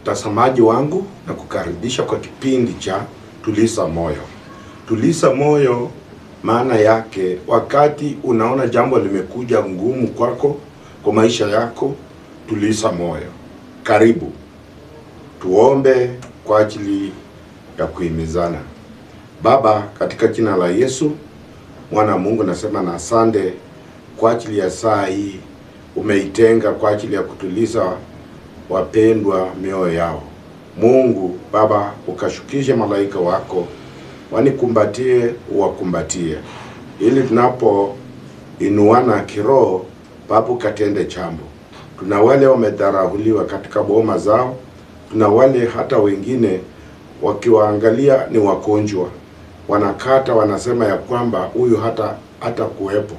Mtazamaji wangu na kukaribisha kwa kipindi cha Tuliza Moyo. Tuliza moyo maana yake wakati unaona jambo limekuja ngumu kwako kwa maisha yako, tuliza moyo. Karibu tuombe kwa ajili ya kuhimizana. Baba, katika jina la Yesu mwana wa Mungu, nasema na asante kwa ajili ya saa hii umeitenga kwa ajili ya kutuliza wapendwa mioyo yao. Mungu Baba, ukashukishe malaika wako wanikumbatie, uwakumbatie, ili tunapoinuana kiroho, Baba ukatende chambo. Tuna wale wamedharauliwa katika boma zao, tuna wale hata wengine wakiwaangalia ni wagonjwa, wanakata wanasema ya kwamba huyu hata hata kuwepo,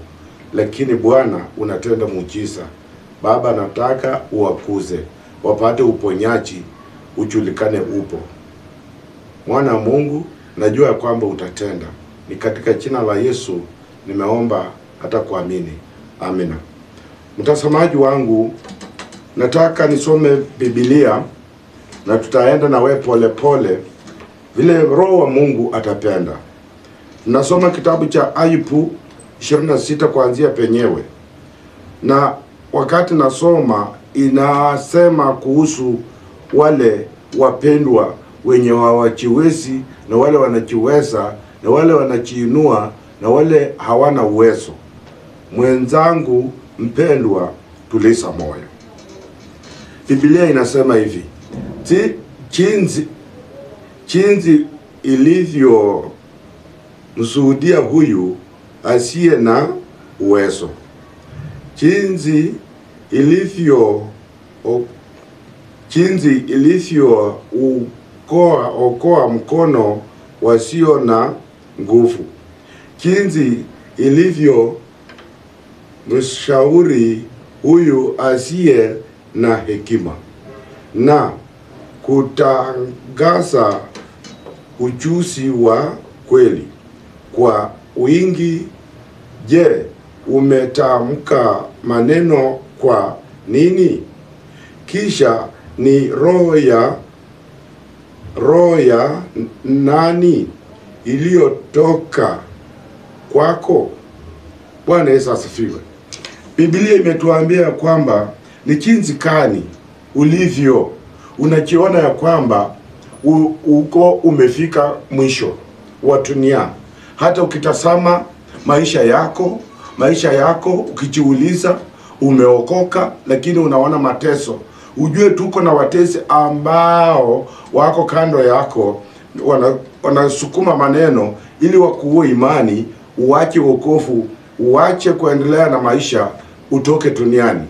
lakini Bwana unatenda muujiza. Baba, nataka uwakuze wapate uponyaji, ujulikane upo. Mwana wa Mungu, najua ya kwamba utatenda. Ni katika jina la Yesu nimeomba hata kuamini, amina. Mtazamaji wangu, nataka nisome Biblia na tutaenda na we pole pole vile Roho wa Mungu atapenda. Nasoma kitabu cha Ayubu 26 kuanzia penyewe, na wakati nasoma inasema kuhusu wale wapendwa wenye hawajiwezi na wale wanajiweza na wale wanajiinua na wale hawana uwezo. Mwenzangu mpendwa, tuliza moyo. Biblia inasema hivi Ti- jinsi jinsi ilivyomshuhudia huyu asiye na uwezo, jinsi ilivyo jinsi ilivyo ukoa okoa mkono wasio na nguvu, jinsi ilivyo mshauri huyu asiye na hekima. Na kutangaza ujuzi wa kweli kwa wingi. Je, umetamka maneno kwa nini? Kisha ni roho ya roho ya nani iliyotoka kwako? Bwana Yesu asifiwe. Biblia imetuambia kwamba ni jinsi gani ulivyo unajiona ya kwamba uko umefika mwisho wa dunia. Hata ukitazama maisha yako maisha yako ukijiuliza, umeokoka lakini unaona mateso, ujue tuko na watesi ambao wako kando yako, wanasukuma wana- maneno ili wakuue imani, uache wokovu, uache kuendelea na maisha, utoke duniani.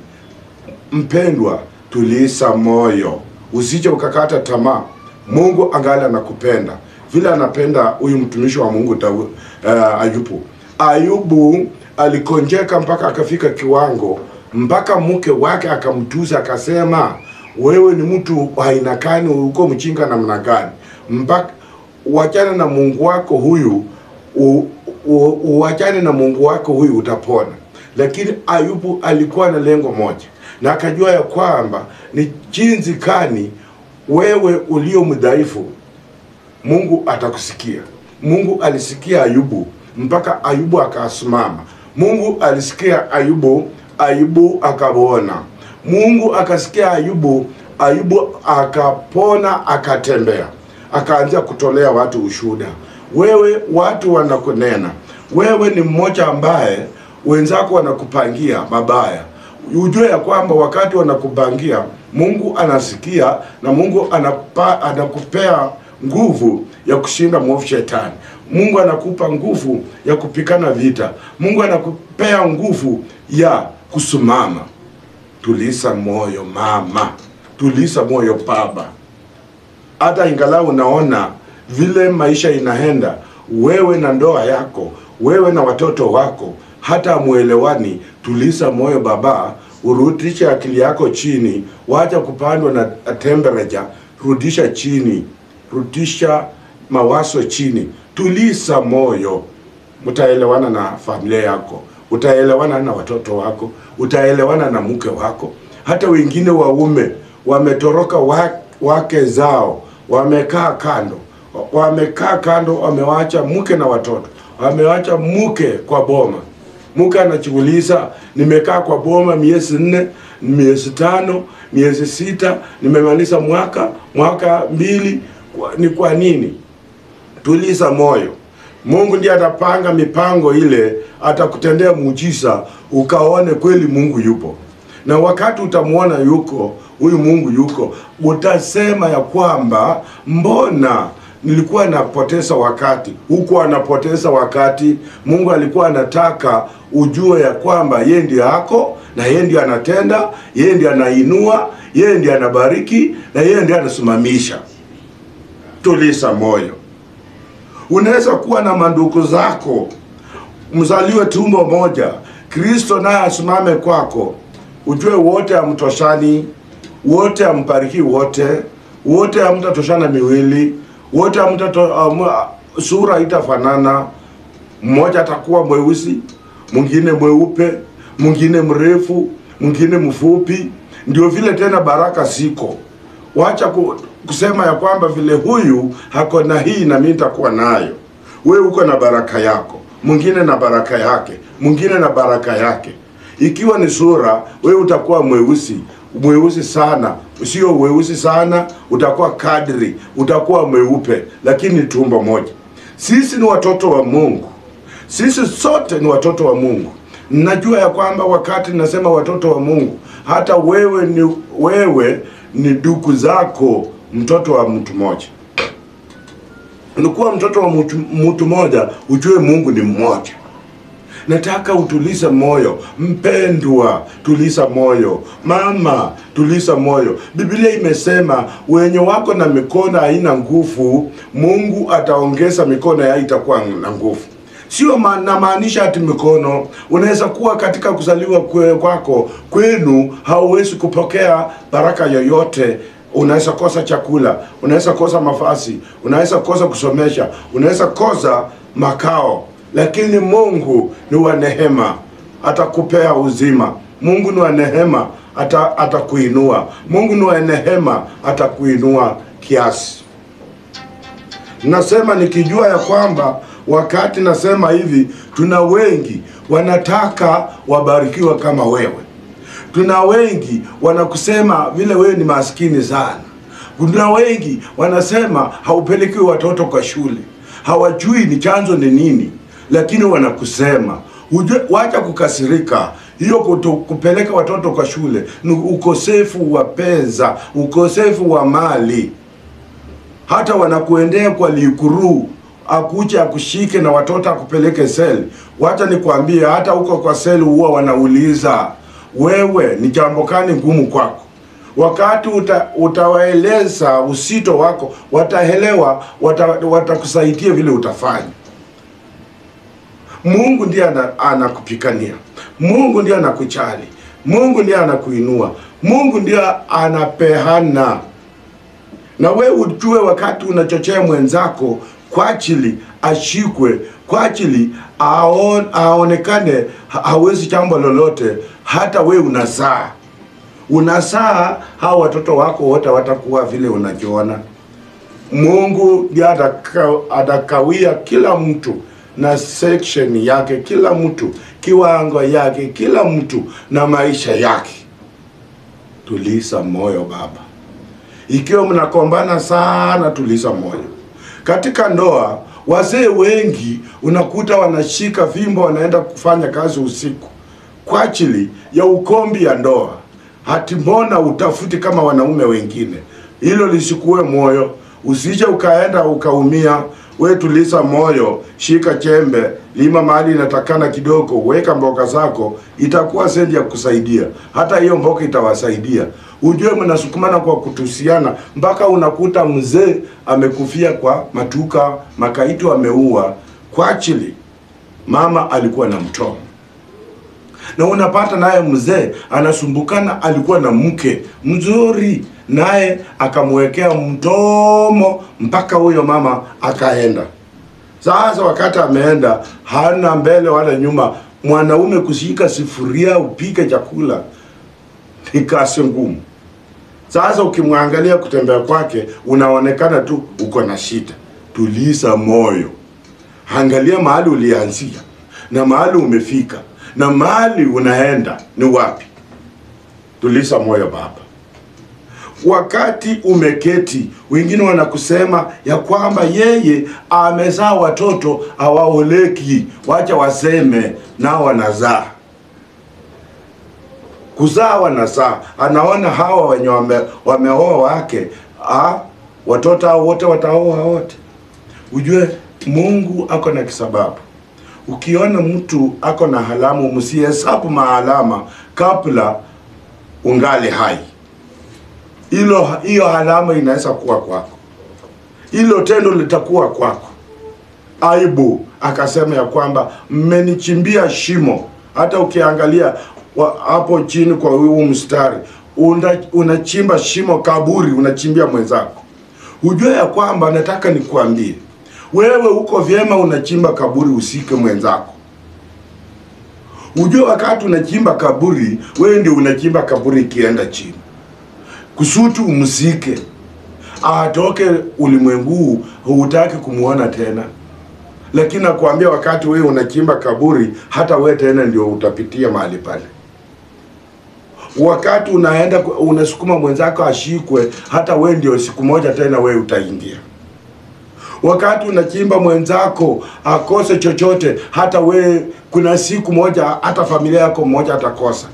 Mpendwa, tuliza moyo, usije ukakata tamaa. Mungu angali anakupenda vile anapenda huyu mtumishi wa Mungu Dawu, uh, Ayubu. Ayubu alikonjeka mpaka akafika kiwango mpaka mke wake akamtuza akasema, wewe ni mtu aina gani? Uko mchinga namna gani? mpaka uachane na Mungu wako huyu uachane na Mungu wako huyu utapona. Lakini Ayubu alikuwa na lengo moja, na akajua ya kwamba ni jinsi gani wewe ulio mdhaifu Mungu atakusikia. Mungu alisikia Ayubu mpaka Ayubu akasimama. Mungu alisikia Ayubu, Ayubu akapona. Mungu akasikia Ayubu, Ayubu akapona, akatembea, akaanza kutolea watu ushuhuda. Wewe watu wanakunena, wewe ni mmoja ambaye wenzako wanakupangia mabaya ujue ya kwamba wakati wanakupangia Mungu anasikia na Mungu anapa, anakupea nguvu ya kushinda mwovu shetani. Mungu anakupa nguvu ya kupikana vita. Mungu anakupea nguvu ya kusimama. Tulisa moyo mama, tulisa moyo baba. Hata ingalau unaona vile maisha inaenda, wewe na ndoa yako, wewe na watoto wako, hata muelewani, tulisa moyo baba, urudishe akili yako chini, wacha kupandwa na temperature, rudisha chini, rudisha mawazo chini, tuliza moyo. utaelewana na familia yako, utaelewana na watoto wako, utaelewana na mke wako. Hata wengine waume wametoroka wa, wake zao, wamekaa kando, wamekaa kando, wamewacha mke na watoto, wamewacha mke kwa boma. Mke anachukuliza nimekaa kwa boma miezi nne, miezi tano, miezi sita, nimemaliza mwaka mwaka mbili. Ni kwa nini? Tuliza moyo. Mungu ndiye atapanga mipango ile, atakutendea muujiza ukaone kweli Mungu yupo, na wakati utamwona yuko huyu Mungu yuko, utasema ya kwamba mbona nilikuwa napoteza wakati huku anapoteza wakati. Mungu alikuwa anataka ujue ya kwamba yeye ndiye ako na yeye ndiye anatenda, yeye ndiye anainua, yeye ndiye anabariki na yeye ndiye anasimamisha. Tuliza moyo. Unaweza kuwa na manduku zako, mzaliwe tumbo moja, Kristo naye asimame kwako, ujue wote amtoshani, wote ambariki, wote wote amtatoshana miwili, wote hamtato, um, sura itafanana. Mmoja atakuwa mweusi, mwingine mweupe, mwingine mrefu, mwingine mfupi. Ndio vile tena baraka siko wacha ku, kusema ya kwamba vile huyu hako na hii na mimi nitakuwa nayo. We uko na baraka yako, mwingine na baraka yake, mwingine na baraka yake. Ikiwa ni sura, we utakuwa mweusi mweusi sana, sio weusi sana, utakuwa kadri, utakuwa mweupe, lakini tumbo moja. Sisi ni watoto wa Mungu, sisi sote ni watoto wa Mungu. Najua ya kwamba wakati nasema watoto wa Mungu, hata wewe ni wewe ni duku zako, mtoto wa mtu mmoja. Nikuwa mtoto wa mtu, mmoja, ujue Mungu ni mmoja. Nataka utulize moyo mpendwa, tuliza moyo mama, tuliza moyo. Biblia imesema wenye wako na mikono haina nguvu, Mungu ataongeza mikono yao itakuwa na nguvu. Sio ma- namaanisha ati mikono. Unaweza kuwa katika kuzaliwa kwe, kwako kwenu hauwezi kupokea baraka yoyote. Unaweza kosa chakula, unaweza kosa mavazi, unaweza kosa kusomesha, unaweza kosa makao, lakini Mungu ni wa neema, atakupea uzima. Mungu ni wa neema, ata, atakuinua. Mungu ni wa neema, atakuinua kiasi. Nasema nikijua ya kwamba wakati nasema hivi, tuna wengi wanataka wabarikiwa kama wewe. Tuna wengi wanakusema vile wewe ni maskini sana. Kuna wengi wanasema haupelekiwi watoto kwa shule, hawajui ni chanzo ni nini, lakini wanakusema Ujue, wacha kukasirika. Hiyo kutu, kupeleka watoto kwa shule ni ukosefu wa pesa, ukosefu wa mali hata wanakuendea kwa likuru akuche akushike na watoto akupeleke seli. Wacha nikwambie, hata huko kwa seli huwa wanauliza wewe ni jambo gani ngumu kwako. Wakati uta, utawaeleza usito wako, wataelewa, wata, watakusaidia vile utafanya. Mungu ndiye ana- anakupikania, Mungu ndiye anakuchali, Mungu ndiye anakuinua, Mungu ndiye anapehana. na we ujue wakati unachochea mwenzako kwa ajili ashikwe, kwa ajili aon, aonekane hawezi jambo lolote, hata we unasaa unasaa, hao watoto wako wote watakuwa vile unajiona. Mungu ndiye atakawia kila mtu na section yake, kila mtu kiwango yake, kila mtu na maisha yake. Tuliza moyo baba. Ikiwa mnakombana sana, tuliza moyo. Katika ndoa, wazee wengi unakuta wanashika fimbo, wanaenda kufanya kazi usiku kwa ajili ya ukombi ya ndoa. Hati mbona utafuti kama wanaume wengine? Hilo lisikuwe moyo, usije ukaenda ukaumia. We tulisa moyo, shika chembe, lima mahali inatakana kidogo, weka mboka zako, itakuwa sendi ya kusaidia. Hata hiyo mboka itawasaidia. Ujue mnasukumana kwa kutusiana, mpaka unakuta mzee amekufia kwa matuka, makaitu ameua kwa ajili mama alikuwa na mtoto na unapata naye mzee anasumbukana, alikuwa na mke mzuri, naye akamwekea mdomo mpaka huyo mama akaenda. Sasa wakati ameenda, hana mbele wala nyuma. Mwanaume kushika sifuria upike chakula ni kazi ngumu. Sasa ukimwangalia kutembea kwake, unaonekana tu uko na shida. Tuliza moyo, angalia mahali ulianzia na mahali umefika na mali unaenda ni wapi. tulisa moyo baba. Wakati umeketi, wengine wanakusema ya kwamba yeye amezaa watoto awaoleki wacha waseme nao wanazaa kuzaa wanazaa, anaona hawa wenye wame, wameoa wake ha? watoto hao wote wataoa wote. Ujue Mungu ako na kisababu. Ukiona mtu ako na halamu, msihesabu maalama kabla ungali hai. Hilo hiyo halama inaweza kuwa kwako, hilo tendo litakuwa kwako. Aibu akasema ya kwamba mmenichimbia shimo. Hata ukiangalia hapo chini kwa huu mstari unachimba una, shimo kaburi, unachimbia mwenzako. hujua ya kwamba nataka nikuambie wewe uko vyema, unachimba kaburi usike mwenzako. Ujue wakati unachimba kaburi, wewe ndio unachimba kaburi ikienda chini kusutu umsike atoke ulimwengu hutaki kumwona tena. Lakini nakwambia wakati wewe unachimba kaburi, hata wewe tena ndio utapitia mahali pale. Wakati unaenda unasukuma mwenzako ashikwe, hata wewe ndio siku moja tena wewe utaingia. Wakati unachimba mwenzako akose chochote, hata we, kuna siku moja hata familia yako mmoja atakosa.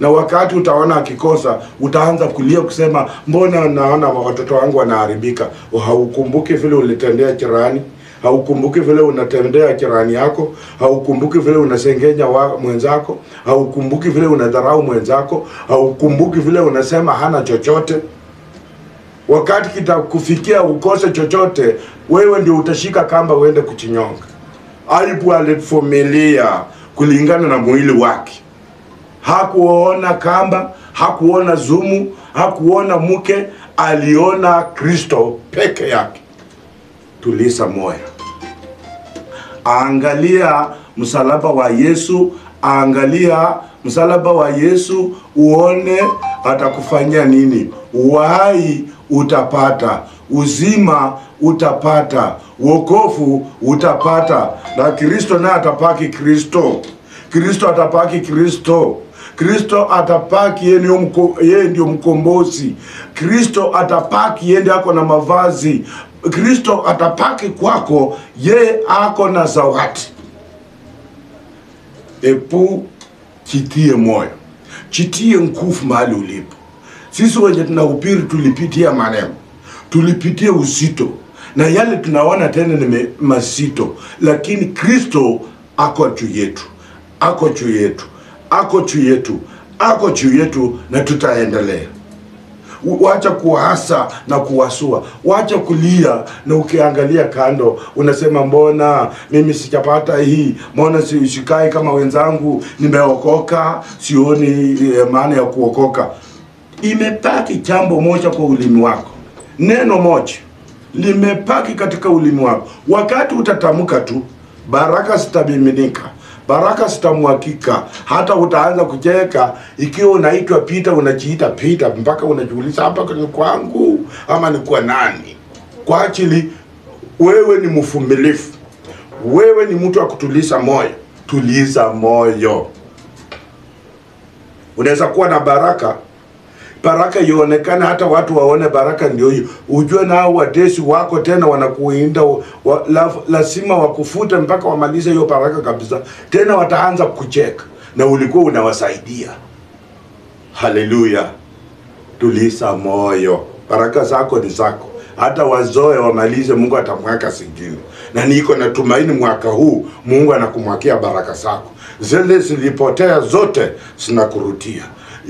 Na wakati utaona akikosa utaanza kulia kusema mbona naona watoto wangu wanaharibika? Haukumbuki vile ulitendea jirani? Haukumbuki vile unatendea jirani yako? Haukumbuki vile unasengenya wa mwenzako? Haukumbuki vile unadharau mwenzako? Haukumbuki vile unasema hana chochote wakati kitakufikia ukose chochote wewe ndio utashika kamba uende kuchinyonga Ayubu alivumilia kulingana na mwili wake hakuona kamba, hakuona zumu, hakuona mke, aliona Kristo peke yake. Tulisa moya, angalia msalaba wa Yesu, angalia msalaba wa Yesu, uone atakufanyia nini. Uhai utapata, uzima utapata, wokovu utapata, na Kristo naye atapaki Kristo. Kristo atapaki Kristo. Kristo atapaki yeye ndio mkombozi. Kristo atapaki yeye ako na mavazi. Kristo atapaki kwako, yeye ako na zawati Epu, chitie moyo, chitie nguvu mahali ulipo. Sisi wenye tunahubiri tulipitia maneno, tulipitia uzito, na yale tunaona tena ni mazito, lakini Kristo ako juu yetu, ako juu yetu, ako juu yetu, ako juu yetu, na tutaendelea. Wacha kuhasa na kuwasua, wacha kulia na ukiangalia kando unasema mbona mimi sijapata hii, mbona sishikai kama wenzangu, nimeokoka, sioni eh, maana ya kuokoka. Imepaki jambo moja kwa ulimi wako, neno moja limepaki katika ulimi wako. Wakati utatamka tu, baraka zitamiminika baraka zitamwakika, hata utaanza kucheka. Ikiwa unaitwa Pita, unajiita Pita mpaka unajiuliza hapa ni kwangu ama ni kwa nani? Kwa ajili wewe ni mvumilivu, wewe ni mtu wa kutuliza moyo. Tuliza moyo. Unaweza kuwa na baraka baraka ionekane, hata watu waone baraka ndio hiyo, ujue nao watesi wako tena wanakuinda wa, la, lazima wakufute mpaka wamalize hiyo baraka kabisa, tena wataanza kucheka. Na ulikuwa unawasaidia. Haleluya! Tuliza moyo, baraka zako ni zako, hata wazoe wamalize, Mungu atamwaka singine, na niko na tumaini mwaka huu Mungu anakumwakia baraka zako, zile zilipotea zote zinakurudia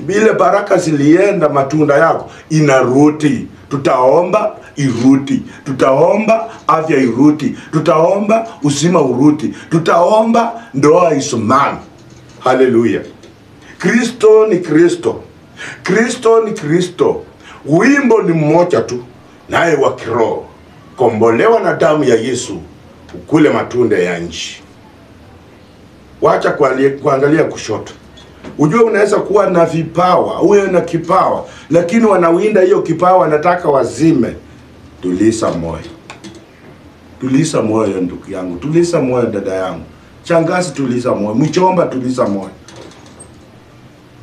ile baraka zilienda, matunda yako inarudi. Tutaomba iruti, tutaomba afya iruti, tutaomba uzima uruti, tutaomba ndoa isumani. Haleluya! Kristo ni Kristo, Kristo ni Kristo. Wimbo ni mmoja tu, naye wa kiroho, kombolewa na damu ya Yesu, ukule matunda ya nchi. Wacha kuangalia kushoto. Ujue unaweza kuwa na vipawa, uwe na kipawa, lakini wanawinda hiyo kipawa, wanataka wazime. Tuliza moyo, tuliza moyo ndugu yangu, tuliza moyo dada yangu, changazi, tuliza moyo, mchomba, tuliza moyo,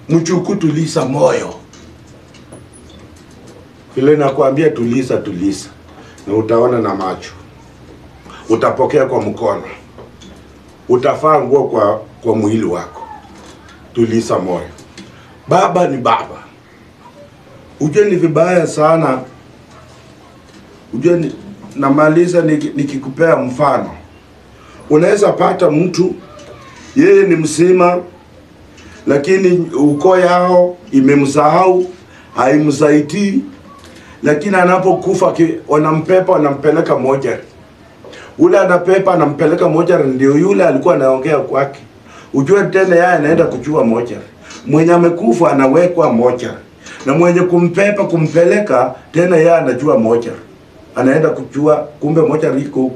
mchuku, tuliza moyo. Vile nakwambia tuliza, tuliza, na utaona na macho, utapokea kwa mkono, utafaa nguo kwa kwa mwili wako. Tuliza moyo. Baba ni baba. Ujue ni vibaya sana. Ujue ni, namaliza nikikupea ni mfano. Unaweza pata mtu yeye ni msima, lakini uko yao imemsahau, haimsaidii, lakini anapokufa wanampepa, wanampeleka moja ule anapepa anampeleka moja, ndio yule alikuwa anaongea kwake. Ujue tena yeye anaenda kuchua moja, mwenye amekufa anawekwa moja, na mwenye kumpepa kumpeleka tena yeye anajua moja, anaenda kujua kumbe moja huku.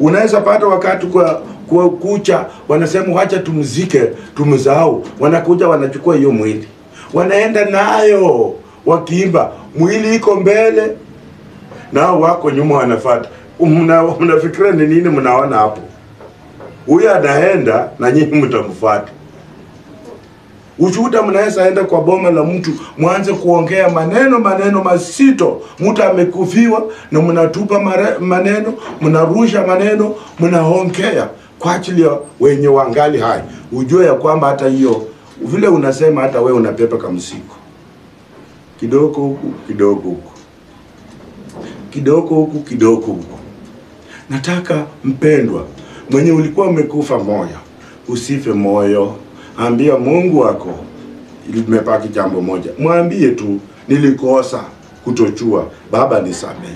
Unaweza pata wakati kwa, kwa kucha wanasema wacha tumzike tumsahau, wanakuja wanachukua hiyo mwili wanaenda nayo wakiimba, mwili iko mbele nao wako nyuma wanafuata. Mna, mnafikiria ni nini mnaona hapo? Huyu anaenda na nyinyi mtamfuata. Ushuhuda, mnaweza enda kwa boma la mtu mwanze kuongea maneno maneno masito mtu amekufiwa na mnatupa maneno, mnarusha maneno, mnaongea kwa ajili ya wenye wangali hai. Ujue ya kwamba hata hiyo vile unasema, hata wewe unapepa kamsiko kidogo huku kidogo huku kidogo huku kidogo huku. Nataka mpendwa, mwenye ulikuwa umekufa moyo, usife moyo. Ambia Mungu wako, limebaki jambo moja, mwambie tu nilikosa kutochua, Baba nisamehe.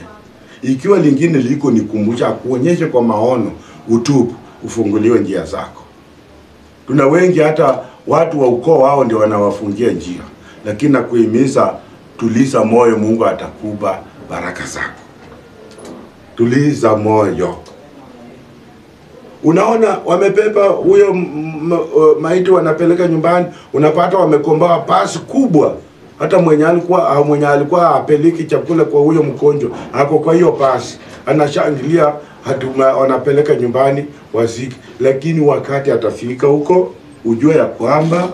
Ikiwa lingine liko nikumbusha, akuonyeshe kwa maono, utubu, ufunguliwe njia zako. Tuna wengi hata watu wa ukoo wao ndio wanawafungia njia, lakini nakuhimiza, tuliza moyo, Mungu atakupa baraka zako. Tuliza moyo. Unaona, wamepepa huyo uh, maiti wanapeleka nyumbani, unapata wamekomboa pasi kubwa. Hata mwenye alikuwa ah, mwenye alikuwa apeleki chakula kwa huyo mgonjwa ako kwa hiyo pasi, anashangilia hatuma, wanapeleka nyumbani waziki, lakini wakati atafika huko, ujue ya kwamba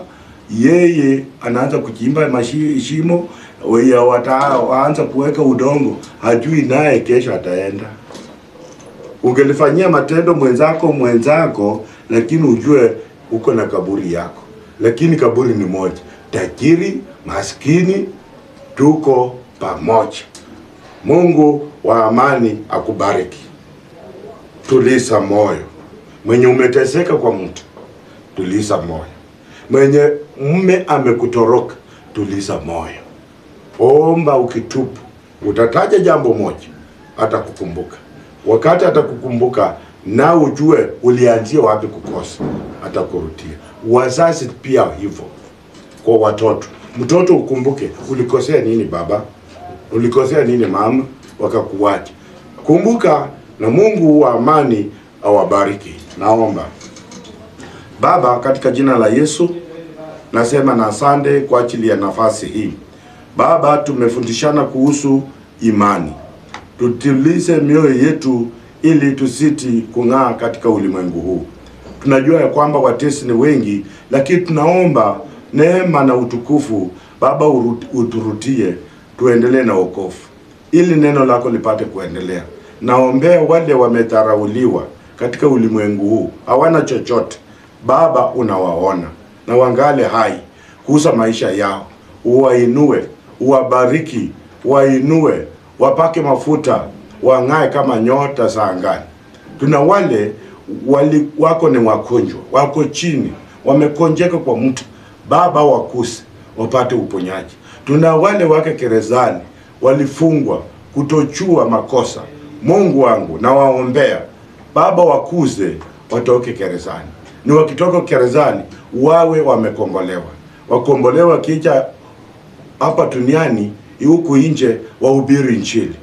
yeye anaanza kuchimba mashimo wataanza kuweka udongo, hajui naye kesho ataenda ungelifanyia matendo mwenzako mwenzako, lakini ujue uko na kaburi yako, lakini kaburi ni moja. Tajiri maskini, tuko pamoja. Mungu wa amani akubariki. Tuliza moyo. Mwenye umeteseka kwa mtu, tuliza moyo. Mwenye mme amekutoroka, tuliza moyo. Omba ukitupu, utataja jambo moja, atakukumbuka. Wakati atakukumbuka, na ujue ulianzia wapi kukosa, atakurudia. Wazazi pia hivyo kwa watoto. Mtoto ukumbuke ulikosea nini baba, ulikosea nini mama, wakakuwacha. Kumbuka, na Mungu wa amani awabariki. Naomba Baba, katika jina la Yesu nasema na asante kwa ajili ya nafasi hii. Baba, tumefundishana kuhusu imani, tutulize mioyo yetu ili tusiti kung'aa katika ulimwengu huu. Tunajua ya kwamba watesi ni wengi, lakini tunaomba neema na utukufu Baba uturutie, tuendelee na wokovu ili neno lako lipate kuendelea. Naombea wale wamedharauliwa katika ulimwengu huu, hawana chochote. Baba, unawaona na wangale hai kuhusa maisha yao, uwainue, uwabariki, wainue, wapake mafuta, wang'ae kama nyota za angani. Tuna wale wali wako ni wagonjwa, wako chini, wamekonjeka kwa mtu. Baba, wakuse wapate uponyaji. Tuna wale wake gerezani, walifungwa kutochua makosa. Mungu wangu, nawaombea Baba, wakuze watoke gerezani, ni wakitoka gerezani wawe wamekombolewa, wakombolewa kija hapa duniani huku nje wahubiri Injili.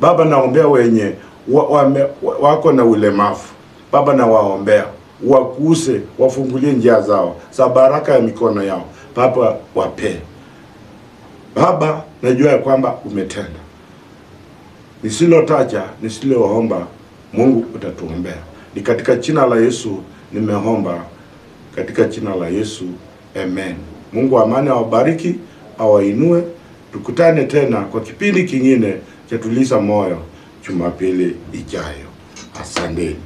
Baba, naombea wenye wa, wame, wa, wako na ulemavu Baba, nawaombea wakuse, wafungulie njia zao za baraka ya mikono yao Baba, wapee Baba, najua ya kwamba umetenda nisilotaja, nisiloomba, Mungu utatuombea. Ni katika jina la Yesu nimeomba, katika jina la Yesu amen. Mungu amani awabariki, awainue. Tukutane tena kwa kipindi kingine cha Tuliza Moyo Jumapili ijayo. Asanteni.